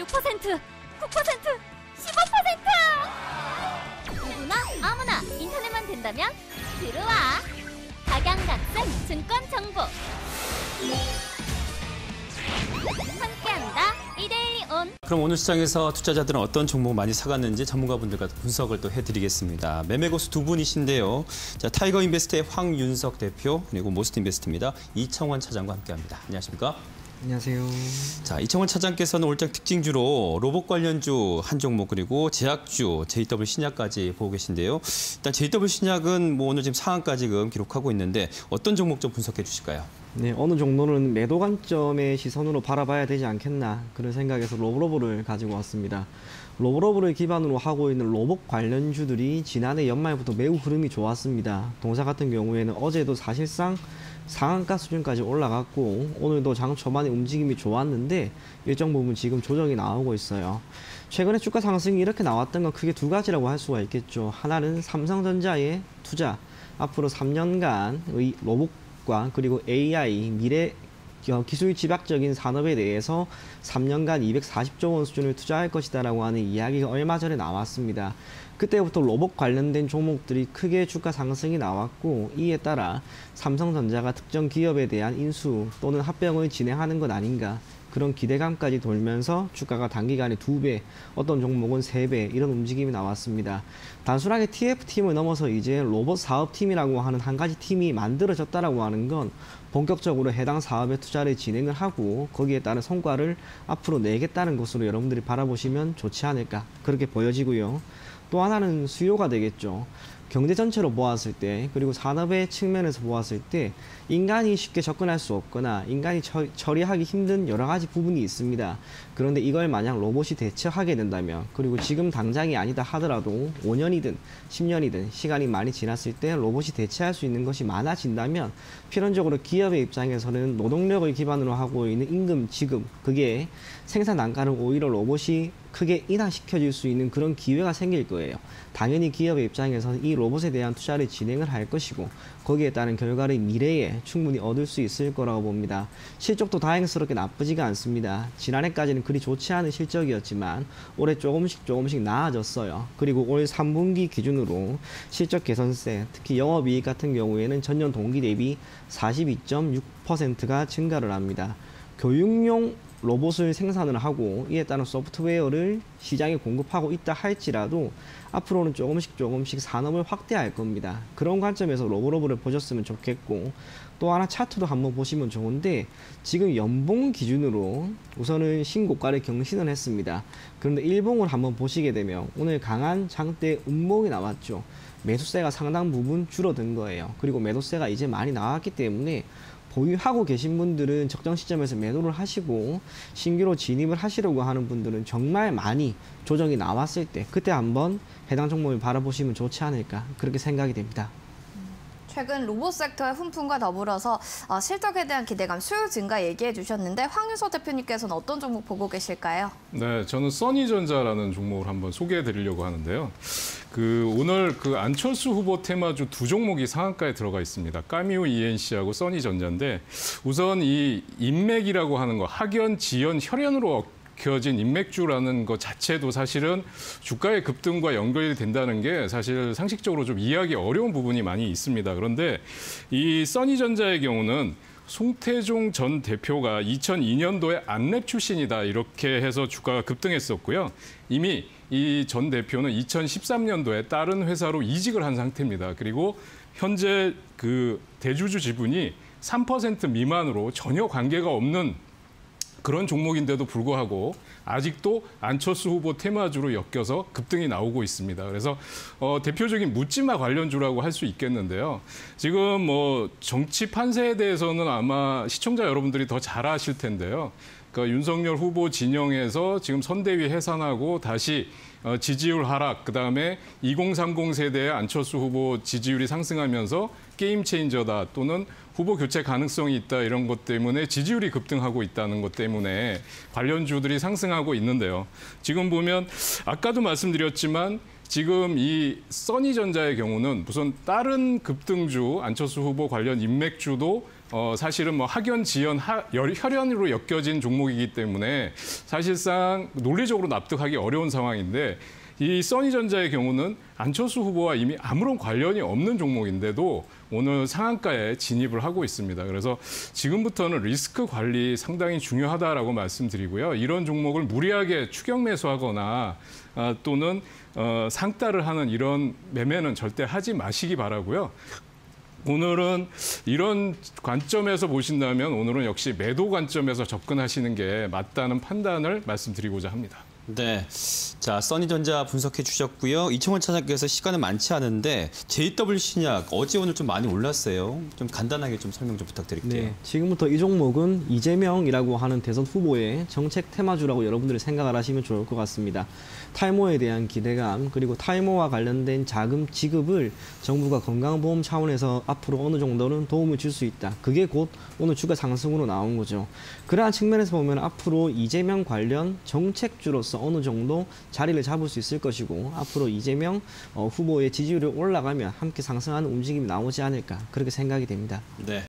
6%, 9%, 15%! 누구나 아무나 인터넷만 된다면 들어와! 각양각색 증권 정보 함께한다 이데일리 온 그럼 오늘 시장에서 투자자들은 어떤 종목 많이 사갔는지 전문가분들과 분석을 또 해드리겠습니다. 매매 고수 두 분이신데요. 자, 타이거 인베스트의 황윤석 대표 그리고 모스트 인베스트입니다. 이청원 차장과 함께합니다. 안녕하십니까? 안녕하세요. 자, 이청원 차장께서는 올장 특징주로 로봇 관련주 한 종목 그리고 제약주 JW 신약까지 보고 계신데요. 일단 JW 신약은 뭐 오늘 지금 상한까지 지금 기록하고 있는데 어떤 종목 좀 분석해 주실까요? 네, 어느 정도는 매도 관점의 시선으로 바라봐야 되지 않겠나 그런 생각에서 로브로브를 가지고 왔습니다. 로브로브를 기반으로 하고 있는 로봇 관련주들이 지난해 연말부터 매우 흐름이 좋았습니다. 동사 같은 경우에는 어제도 사실상 상한가 수준까지 올라갔고 오늘도 장 초반에 움직임이 좋았는데 일정 부분 지금 조정이 나오고 있어요. 최근에 주가 상승이 이렇게 나왔던 건 크게 두 가지라고 할 수가 있겠죠. 하나는 삼성전자의 투자, 앞으로 3년간 의 로봇과 그리고 AI, 미래 어, 기술 집약적인 산업에 대해서 3년간 240조 원 수준을 투자할 것이다라고 하는 이야기가 얼마 전에 나왔습니다. 그때부터 로봇 관련된 종목들이 크게 주가 상승이 나왔고 이에 따라 삼성전자가 특정 기업에 대한 인수 또는 합병을 진행하는 것 아닌가 그런 기대감까지 돌면서 주가가 단기간에 두 배, 어떤 종목은 세 배 이런 움직임이 나왔습니다. 단순하게 TF팀을 넘어서 이제 로봇 사업팀이라고 하는 한 가지 팀이 만들어졌다라고 하는 건 본격적으로 해당 사업에 투자를 진행을 하고 거기에 따른 성과를 앞으로 내겠다는 것으로 여러분들이 바라보시면 좋지 않을까 그렇게 보여지고요. 또 하나는 수요가 되겠죠. 경제 전체로 보았을 때 그리고 산업의 측면에서 보았을 때 인간이 쉽게 접근할 수 없거나 인간이 처, 처리하기 힘든 여러 가지 부분이 있습니다. 그런데 이걸 만약 로봇이 대처하게 된다면 그리고 지금 당장이 아니다 하더라도 5년이든 10년이든 시간이 많이 지났을 때 로봇이 대체할 수 있는 것이 많아진다면 필연적으로 기업의 입장에서는 노동력을 기반으로 하고 있는 임금 지급 그게 생산 단가를 오히려 로봇이 크게 인하시켜줄 수 있는 그런 기회가 생길 거예요. 당연히 기업의 입장에서는 이 로봇에 대한 투자를 진행을 할 것이고 거기에 따른 결과를 미래에 충분히 얻을 수 있을 거라고 봅니다. 실적도 다행스럽게 나쁘지가 않습니다. 지난해까지는 그리 좋지 않은 실적이었지만 올해 조금씩 조금씩 나아졌어요. 그리고 올 3분기 기준으로 실적 개선세, 특히 영업이익 같은 경우에는 전년 동기 대비 42.6%가 증가를 합니다. 교육용 로봇을 생산을 하고 이에 따른 소프트웨어를 시장에 공급하고 있다 할지라도 앞으로는 조금씩 조금씩 산업을 확대할 겁니다. 그런 관점에서 로보로브를 보셨으면 좋겠고 또 하나 차트도 한번 보시면 좋은데 지금 연봉 기준으로 우선은 신고가를 경신을 했습니다. 그런데 일봉을 한번 보시게 되면 오늘 강한 장대 음봉이 나왔죠. 매수세가 상당 부분 줄어든 거예요. 그리고 매도세가 이제 많이 나왔기 때문에 보유하고 계신 분들은 적정 시점에서 매도를 하시고 신규로 진입을 하시려고 하는 분들은 정말 많이 조정이 나왔을 때 그때 한번 해당 종목을 바라보시면 좋지 않을까 그렇게 생각이 됩니다. 최근 로봇 섹터의 훈풍과 더불어서 어, 실적에 대한 기대감, 수요 증가 얘기해 주셨는데 황유서 대표님께서는 어떤 종목 보고 계실까요? 네, 저는 써니전자라는 종목을 한번 소개해 드리려고 하는데요. 그 오늘 그 안철수 후보 테마주 두 종목이 상한가에 들어가 있습니다. 까미오 ENC하고 써니전자인데 우선 이 인맥이라고 하는 거 학연, 지연, 혈연으로 얽혀진 인맥주라는 것 자체도 사실은 주가의 급등과 연결이 된다는 게 사실 상식적으로 좀 이해하기 어려운 부분이 많이 있습니다. 그런데 이 써니전자의 경우는 송태종 전 대표가 2002년도에 안랩 출신이다 이렇게 해서 주가가 급등했었고요. 이미 이 전 대표는 2013년도에 다른 회사로 이직을 한 상태입니다. 그리고 현재 그 대주주 지분이 3% 미만으로 전혀 관계가 없는 그런 종목인데도 불구하고 아직도 안철수 후보 테마주로 엮여서 급등이 나오고 있습니다. 그래서 어, 대표적인 묻지마 관련주라고 할 수 있겠는데요. 지금 뭐 정치 판세에 대해서는 아마 시청자 여러분들이 더 잘 아실 텐데요. 그러니까 윤석열 후보 진영에서 지금 선대위 해산하고 다시 어, 지지율 하락, 그다음에 2030 세대의 안철수 후보 지지율이 상승하면서 게임 체인저다 또는 후보 교체 가능성이 있다 이런 것 때문에 지지율이 급등하고 있다는 것 때문에 관련주들이 상승하고 있는데요. 지금 보면 아까도 말씀드렸지만 지금 이 써니전자의 경우는 우선 다른 급등주 안철수 후보 관련 인맥주도 어, 사실은 뭐 학연, 지연, 하, 열- 혈연으로 엮여진 종목이기 때문에 사실상 논리적으로 납득하기 어려운 상황인데 이 써니전자의 경우는 안철수 후보와 이미 아무런 관련이 없는 종목인데도 오늘 상한가에 진입을 하고 있습니다. 그래서 지금부터는 리스크 관리 상당히 중요하다라고 말씀드리고요. 이런 종목을 무리하게 추격 매수하거나 아, 또는 어, 상따를 하는 이런 매매는 절대 하지 마시기 바라고요. 오늘은 이런 관점에서 보신다면 오늘은 역시 매도 관점에서 접근하시는 게 맞다는 판단을 말씀드리고자 합니다. 네. 자, 써니전자 분석해 주셨고요. 이청원 차장께서 시간은 많지 않은데 JW 신약 어제 오늘 좀 많이 올랐어요. 좀 간단하게 좀 설명 좀 부탁드릴게요. 네, 지금부터 이 종목은 이재명이라고 하는 대선 후보의 정책 테마주라고 여러분들이 생각을 하시면 좋을 것 같습니다. 탈모에 대한 기대감 그리고 탈모와 관련된 자금 지급을 정부가 건강보험 차원에서 앞으로 어느 정도는 도움을 줄 수 있다. 그게 곧 오늘 주가 상승으로 나온 거죠. 그러한 측면에서 보면 앞으로 이재명 관련 정책주로서 어느 정도 자리를 잡을 수 있을 것이고 앞으로 이재명 어, 후보의 지지율이 올라가면 함께 상승하는 움직임이 나오지 않을까 그렇게 생각이 됩니다. 네.